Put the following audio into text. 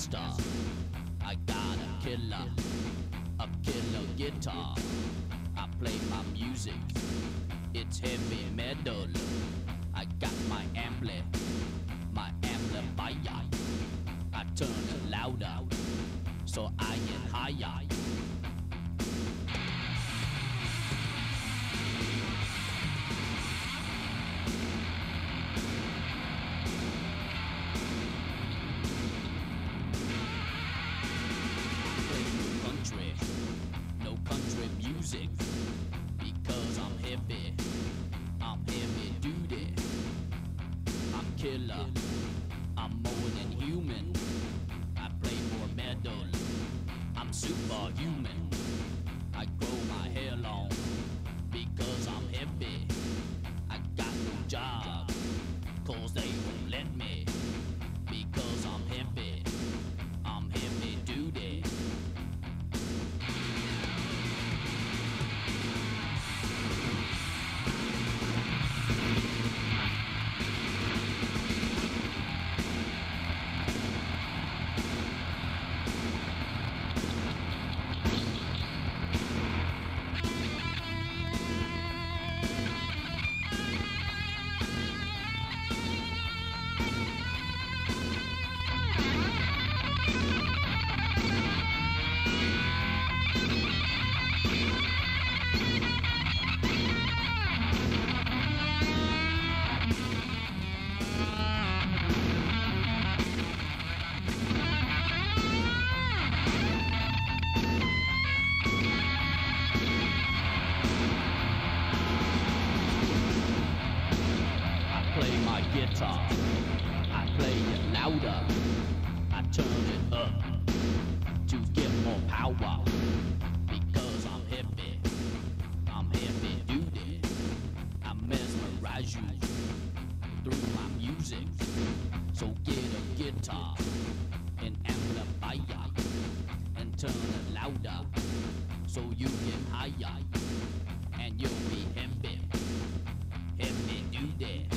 master. I got a killer, a killer guitar. I play my music, it's heavy metal. I got my ampli, my amplifier. I turn it louder, so I get higher. Because I'm heavy, I'm heavy duty, I'm killer, I'm more than human, I play more metal, I'm superhuman, I grow my hair long, because I'm heavy, I got no job, cause they won't let me, because I'm heavy. My guitar. I play it louder. I turn it up to get more power. Because I'm heavy. I'm heavy duty. I mesmerize you through my music. So get a guitar and amplifier and turn it louder so you get higher and they do that.